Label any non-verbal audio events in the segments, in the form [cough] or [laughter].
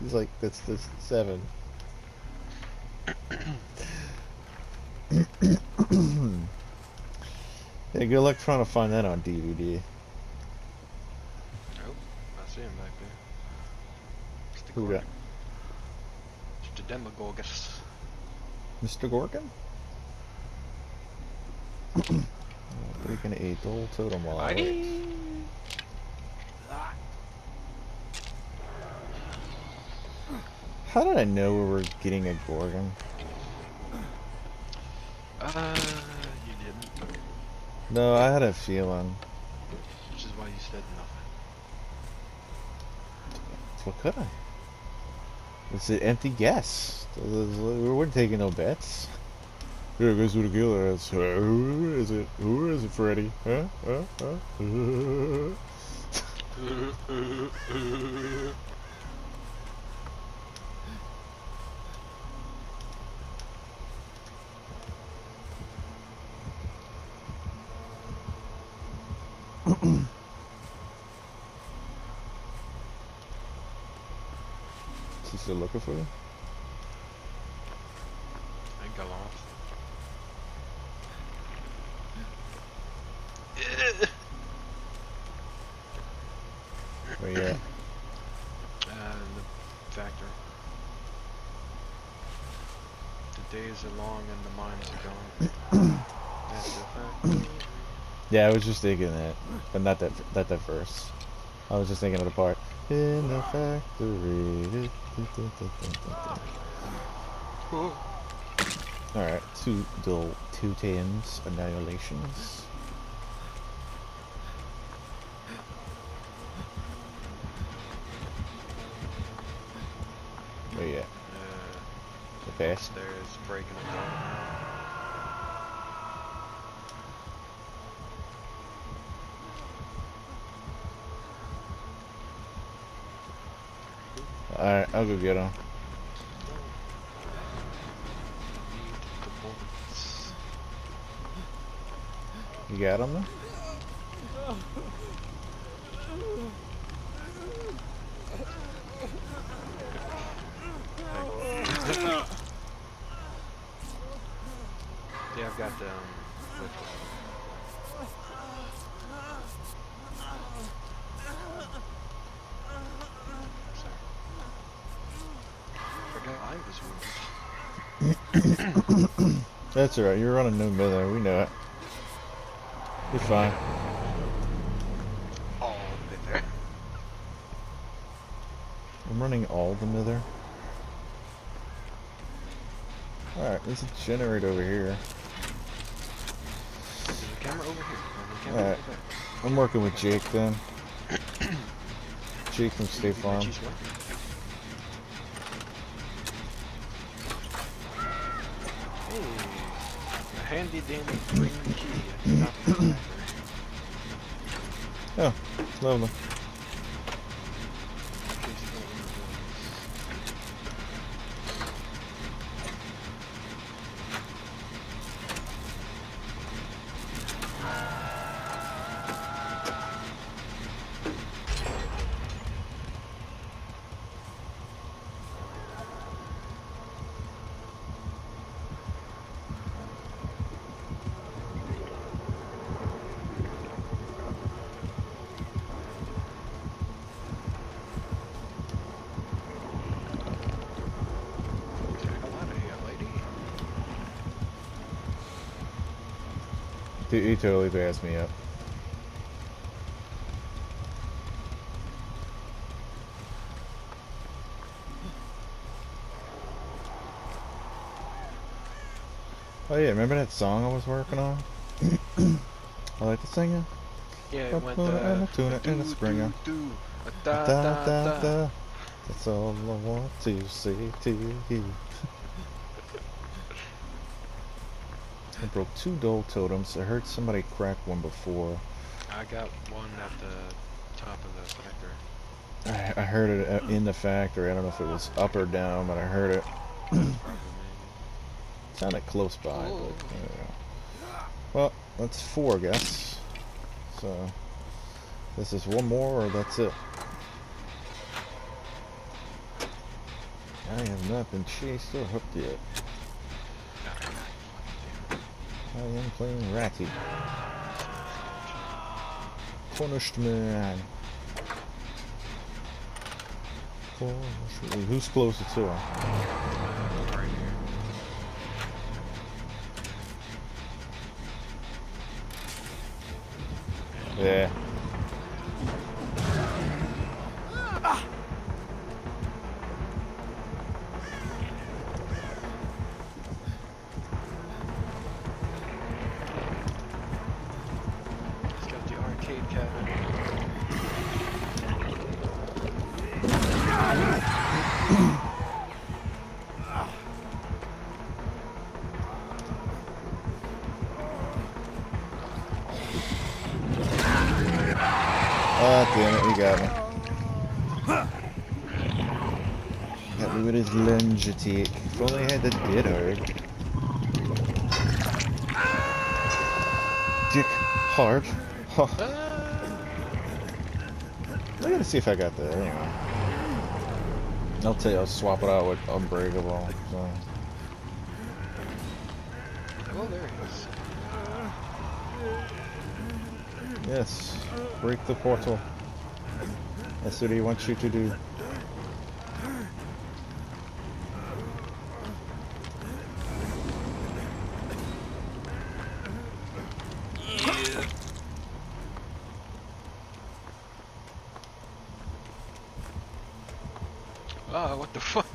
He's like, that's this seven. yeah, good luck trying to find that on DVD. Oh, I see him back there. It's the Who Gorgon. got? It's the Demogorgon. Mr. Gorgon? Breaking a dull totem wait. How did I know we were getting a Gorgon? Uh, you didn't. No, I had a feeling. Which is why you said nothing. What could I? It's an empty guess. We weren't taking no bets. Yeah, guess who the killer? Uh, who is it? Who is it, Freddy? Huh? Huh? Huh? Is he still looking for you? I think I lost. Where you at? Uh, the factory. The days are long and the mines are gone. At the factory. Yeah, I was just thinking that, but not that not that verse. I was just thinking of the part in the factory. All right, two dual two tens annihilations. Oh yeah, Uh, the fast. upstairs breaking them down. All right, I'll go get him. You got him? Then? [laughs] Yeah, I've got them with Sorry. Forgot I was wounded. That's all right. You're running no miller. We know it. You're fine. Bit there. I'm running all the mither. Alright, there's a generator over here. There's a camera over here. There's a camera Alright. I'm working with Jake then. Jake from State Farm. Hey, a handy dandy green key at the top of the factory. Oh, lovely. In case you don't remember what it is. Get the hell out of here, lady. He, totally passed me up. Oh yeah, remember that song I was working on? [clears throat] I like to sing it. Yeah, A it went tuna and uh, a tuna and a springer. da, Da, da, da, da. da. That's all I want to say to you. I broke two dull totems. I heard somebody crack one before. I got one at the top of the factory. I, I heard it in the factory. I don't know if it was up or down, but I heard it. [coughs] Sounded close by, but Oh. yeah. Well, that's four, I guess. So This is one more or that's it. I have not been chased or hooked yet. I am playing Ratty. Punished man. Who's closer to here. Yeah. Got me with his lunge attack. If only I had the dead hard. Dick hard. Huh. I gotta see if I got that anyway. I'll tell you, I'll swap it out with Unbreakable. So. Oh, there he is. Yes, break the portal. That's what he wants you to do. Ah, what the fuck?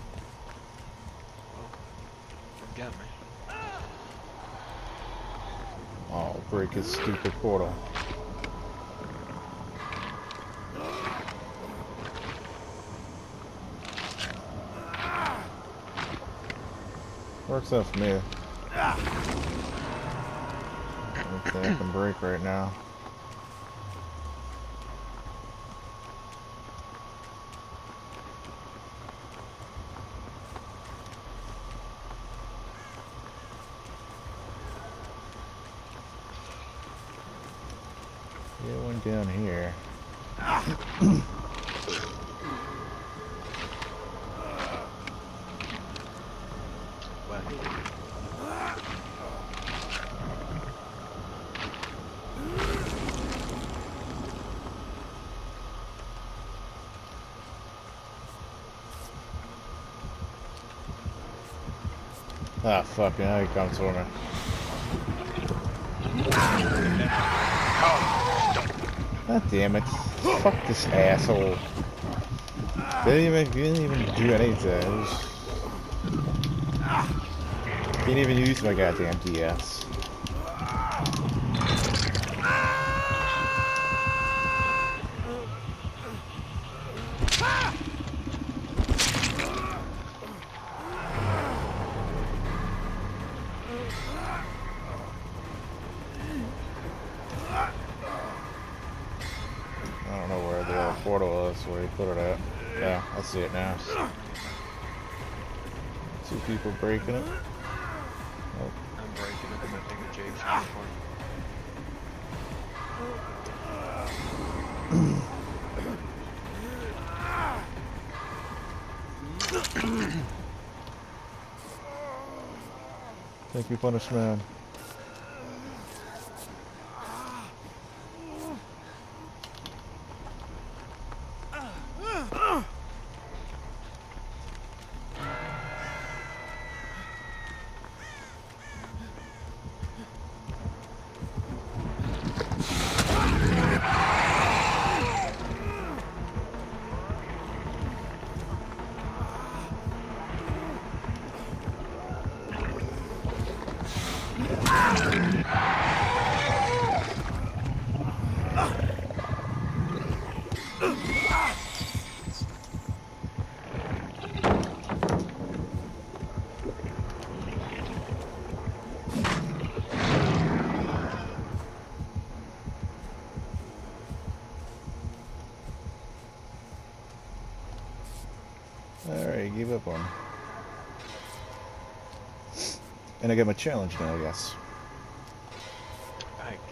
Oh, got me. Oh, break his stupid portal. Works out for me. Okay, I can break right now. Get one down here. Wow. Ah, fuck, now he comes for me. God damn it. Fuck this asshole. Didn't even, didn't even do anything. Was... Can't even use my goddamn DS. I don't know where the is, where he put it at. Yeah, I see it now. Two people breaking it. Oh, I'm breaking it. I'm gonna take a Jake from the corner. thank you, Punish up on. And I get my challenge now, I guess.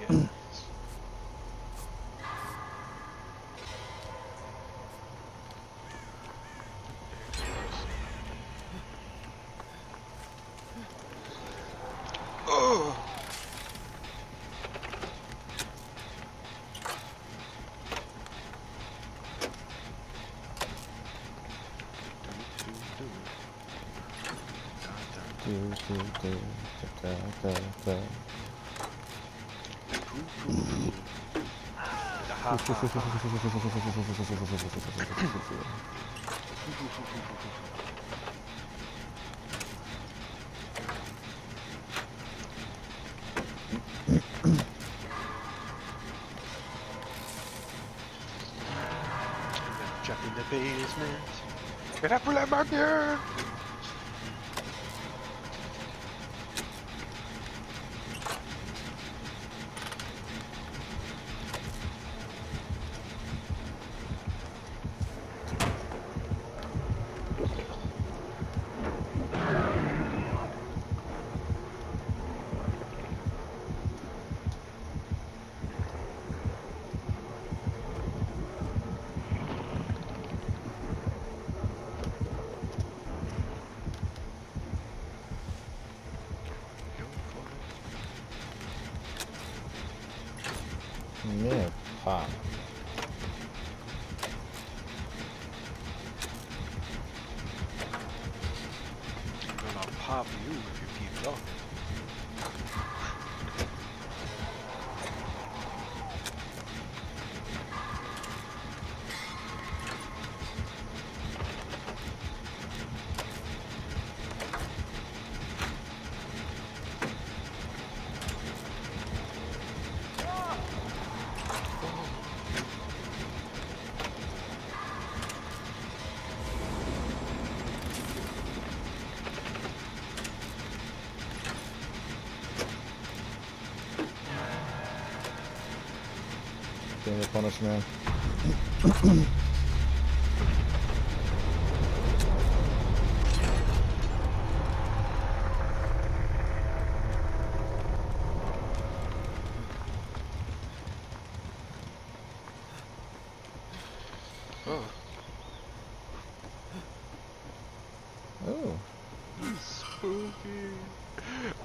Oh. do do do do do do. Jump in the basement. Get up, let my girl. Yeah, pop. I'm Getting the punishment. Oh, Oh, [laughs] spooky.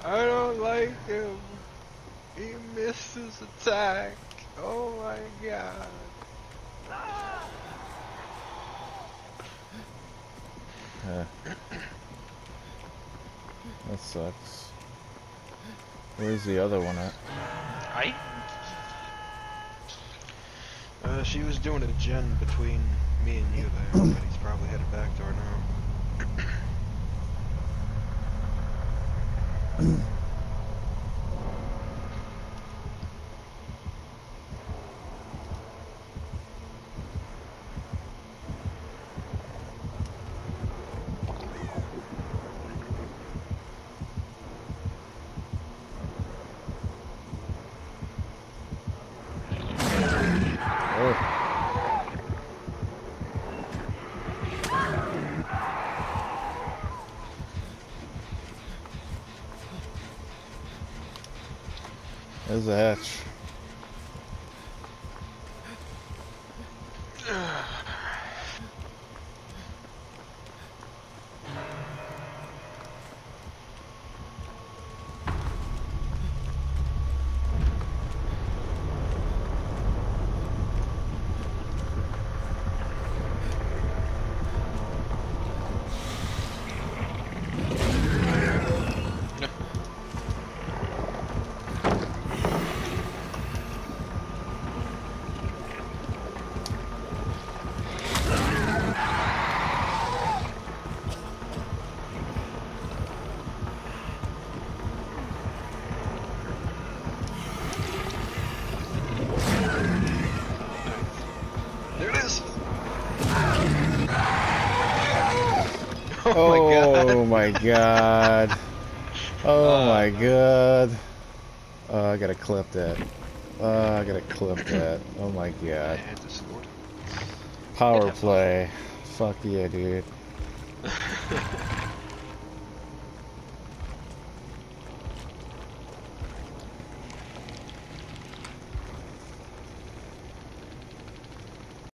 I don't like him. He missed his attack. Oh my god. uh. that sucks. Where's the other one at? Hi. Uh, she was doing a gen between me and you there, but he's probably headed back to her now. [clears throat] Oh, there's [laughs] Oh my god. Oh Uh, my god. Oh, I gotta clip that. Oh, I gotta clip that. Oh my god. had to score. Power play. Fuck yeah, dude. [laughs]